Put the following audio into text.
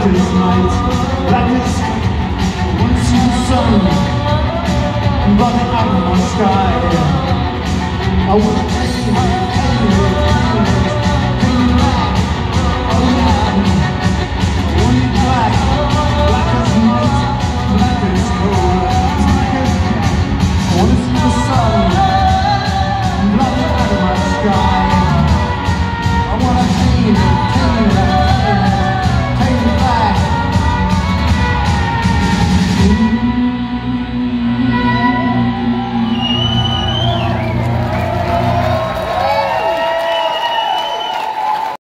blackest night, blackest once you sun, running out of my sky. I will be anywhere.